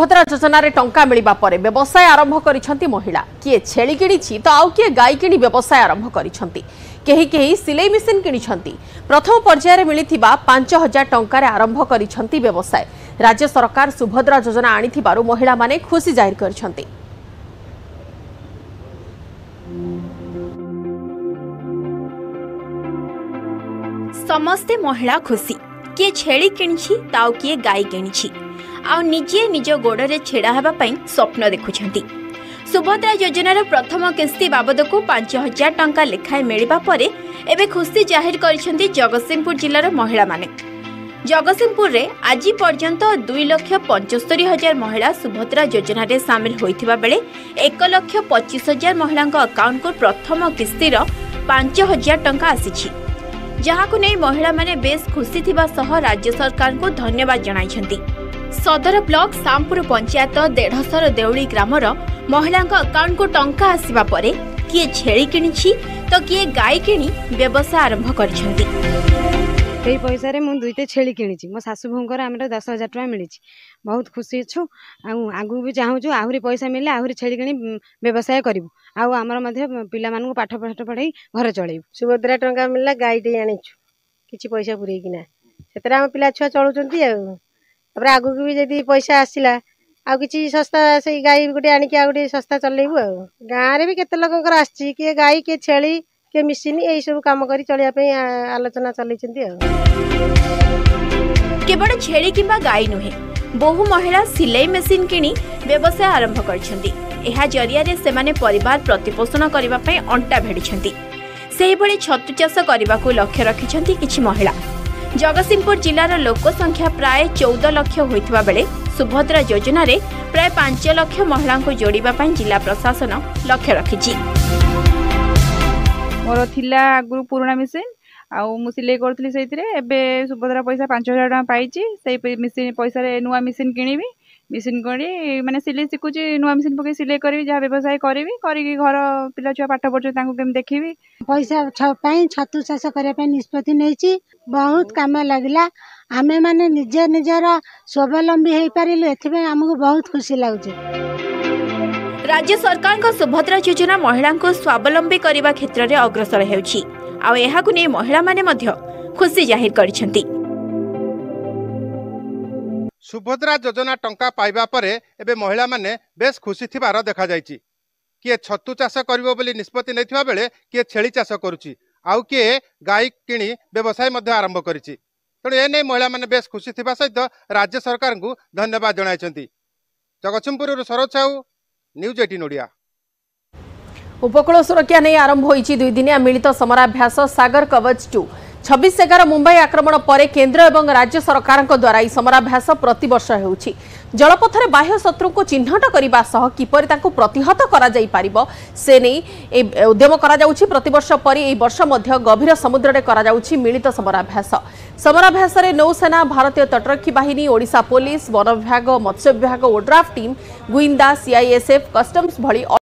सुभद्रा योजन टा मिले व्यवसाय आरंभ कर महिला किए छेली किणी तो आउ किए गाई कि आरंभ कर सिलई मिशन किणी प्रथम पर्यायर मिली पांच हजार टकर आरंभ कर राज्य सरकार सुभद्रा योजना आनी महिला माने खुशी जाहिर कर समस्ते महिला खुशी किए छेली किए गाई किणी ଆଉ ନିଜେ ନିଜ ଗୋଡ଼ରେ ଛିଡ଼ା ହେବା ପାଇଁ ସ୍ୱପ୍ନ ଦେଖୁଛନ୍ତି ସୁଭଦ୍ରା ଯୋଜନାର ପ୍ରଥମ କିସ୍ତି ବାବଦକୁ ପାଞ୍ଚ ହଜାର ଟଙ୍କା ଲେଖାଏଁ ମିଳିବା ପରେ ଏବେ ଖୁସି ଜାହିର କରିଛନ୍ତି ଜଗତସିଂହପୁର ଜିଲ୍ଲାର ମହିଳାମାନେ ଜଗତସିଂହପୁରରେ ଆଜି ପର୍ଯ୍ୟନ୍ତ ଦୁଇ ଲକ୍ଷ ପଞ୍ଚସ୍ତରୀ ହଜାର ମହିଳା ସୁଭଦ୍ରା ଯୋଜନାରେ ସାମିଲ ହୋଇଥିବା ବେଳେ ଏକ ଲକ୍ଷ ପଚିଶ ହଜାର ମହିଳାଙ୍କ ଆକାଉଣ୍ଟକୁ ପ୍ରଥମ କିସ୍ତିର ପାଞ୍ଚ ହଜାର ଟଙ୍କା ଆସିଛି ଯାହାକୁ ନେଇ ମହିଳାମାନେ ବେଶ୍ ଖୁସି ଥିବା ସହ ରାଜ୍ୟ ସରକାରଙ୍କୁ ଧନ୍ୟବାଦ ଜଣାଇଛନ୍ତି सदर ब्लक सामपुर पञ्चायत देढसर देउली ग्राम र महिला आकाउन्टको टा आसि कि कि गाय कि व्यवसाय आरम्भ गरि पैसा मुटे छे म शासुभू दस हजार टाइम बहुत खुसी अ छु भी आगुबि चाहन्छु आउरी पैसा मिला आहुरी छे व्यवसाय आउन पि पाठ पढ पढाइ घर चलैबु सुभद्रा टा मिलाइ आु पैसा पुरै किना पिछ चलुन्छ ତାପରେ ଆଗକୁ ବି ଯଦି ପଇସା ଆସିଲା ଆଉ କିଛି ଶସ୍ତା ସେଇ ଗାଈ ଗୋଟେ ଆଣିକି ଆଉ ଗୋଟେ ଶସ୍ତା ଚଲେଇବୁ ଆଉ ଗାଁରେ ବି କେତେ ଲୋକଙ୍କର ଆସିଛି କିଏ ଗାଈ କିଏ ଛେଳି କିଏ ମିସିନି ଏଇସବୁ କାମ କରି ଚଳିବା ପାଇଁ ଆଲୋଚନା ଚଲେଇଛନ୍ତି ଆଉ କେବଳ ଛେଳି କିମ୍ବା ଗାଈ ନୁହେଁ ବହୁ ମହିଳା ସିଲେଇ ମେସିନ୍ କିଣି ବ୍ୟବସାୟ ଆରମ୍ଭ କରିଛନ୍ତି ଏହା ଜରିଆରେ ସେମାନେ ପରିବାର ପ୍ରତିପୋଷଣ କରିବା ପାଇଁ ଅଣ୍ଟା ଭିଡ଼ିଛନ୍ତି ସେହିଭଳି ଛତୁ ଚାଷ କରିବାକୁ ଲକ୍ଷ୍ୟ ରଖିଛନ୍ତି କିଛି ମହିଳା ଜଗତସିଂହପୁର ଜିଲ୍ଲାର ଲୋକ ସଂଖ୍ୟା ପ୍ରାୟ ଚଉଦ ଲକ୍ଷ ହୋଇଥିବା ବେଳେ ସୁଭଦ୍ରା ଯୋଜନାରେ ପ୍ରାୟ ପାଞ୍ଚ ଲକ୍ଷ ମହିଳାଙ୍କୁ ଯୋଡ଼ିବା ପାଇଁ ଜିଲ୍ଲା ପ୍ରଶାସନ ଲକ୍ଷ୍ୟ ରଖିଛି ମୋର ଥିଲା ଆଗରୁ ପୁରୁଣା ମେସିନ୍ ଆଉ ମୁଁ ସିଲେଇ କରୁଥିଲି ସେଇଥିରେ ଏବେ ସୁଭଦ୍ରା ପଇସା ପାଞ୍ଚ ହଜାର ଟଙ୍କା ପାଇଛି ସେଇ ମେସିନ୍ ପଇସାରେ ନୂଆ ମେସିନ୍ କିଣିବି ମେସିନ୍ କିଣି ମାନେ ସିଲେଇ ଶିଖୁଛି ନୂଆ ମେସିନ୍ ପକାଇ ସିଲେଇ କରିବି ଯାହା ବ୍ୟବସାୟ କରିବି କରିକି ଘର ପିଲା ଛୁଆ ପାଠ ପଢ଼ୁଛନ୍ତି ତାଙ୍କୁ କେମିତି ଦେଖିବି ପଇସା ପାଇଁ ଛତୁ ଚାଷ କରିବା ପାଇଁ ନିଷ୍ପତ୍ତି ନେଇଛି ବହୁତ କାମ ଲାଗିଲା ଆମେମାନେ ନିଜେ ନିଜର ସ୍ୱାବଲମ୍ବୀ ହେଇପାରିଲୁ ଏଥିପାଇଁ ଆମକୁ ବହୁତ ଖୁସି ଲାଗୁଛି ରାଜ୍ୟ ସରକାରଙ୍କ ସୁଭଦ୍ରା ଯୋଜନା ମହିଳାଙ୍କୁ ସ୍ୱାବଲମ୍ବୀ କରିବା କ୍ଷେତ୍ରରେ ଅଗ୍ରସର ହେଉଛି ଆଉ ଏହାକୁ ନେଇ ମହିଳାମାନେ ମଧ୍ୟ ଖୁସି ଜାହିର କରିଛନ୍ତି ସୁଭଦ୍ରା ଯୋଜନା ଟଙ୍କା ପାଇବା ପରେ ଏବେ ମହିଳାମାନେ ବେଶ୍ ଖୁସି ଥିବାର ଦେଖାଯାଇଛି କିଏ ଛତୁ ଚାଷ କରିବ ବୋଲି ନିଷ୍ପତ୍ତି ନେଇଥିବା ବେଳେ କିଏ ଛେଳି ଚାଷ କରୁଛି ଆଉ କିଏ ଗାଈ କିଣି ବ୍ୟବସାୟ ମଧ୍ୟ ଆରମ୍ଭ କରିଛି ତେଣୁ ଏ ନେଇ ମହିଳାମାନେ ବେଶ୍ ଖୁସି ଥିବା ସହିତ ରାଜ୍ୟ ସରକାରଙ୍କୁ ଧନ୍ୟବାଦ ଜଣାଇଛନ୍ତି ଜଗତସିଂହପୁରରୁ ସରୋଜ ସାହୁ ନ୍ୟୁଜ୍ ଏଇଟିନ୍ ଓଡ଼ିଆ ଉପକୂଳ ସୁରକ୍ଷା ନେଇ ଆରମ୍ଭ ହୋଇଛି ଦୁଇଦିନିଆ ମିଳିତ ସମରାଭ୍ୟାସ ସାଗର କବଚ ଟୁ ছবিশ এগার মুম্বাই আক্রমণ পরে কেন্দ্র এবং রাজ্য সরকারଙ୍କ দ্বারা এই সমরাভ্যাস প্রতবর্ষ ହେଉଛି জলপথরে বাহ্য শত্রুকে চিহ্নট করা সহ কিপর তাঁকু প্রতিহত করা যাই পারিব সে নেই এই উদ্যম করা যাচ্ছে প্রতবর্ষ পরে এই বর্ষ মধ্য গভীর সমুদ্রে করা যাচ্ছে মিলিত সমরাভ্যাস সমরাভ্যাসে নৌসেনা ভারতীয় তটরক্ষী বাহিনী ওড়িশা পুলিশ বন বিভাগ মৎস্য বিভাগ ওড্রাফ টিম গুইন্দা সিআইএসএফ কষ্টমস ভি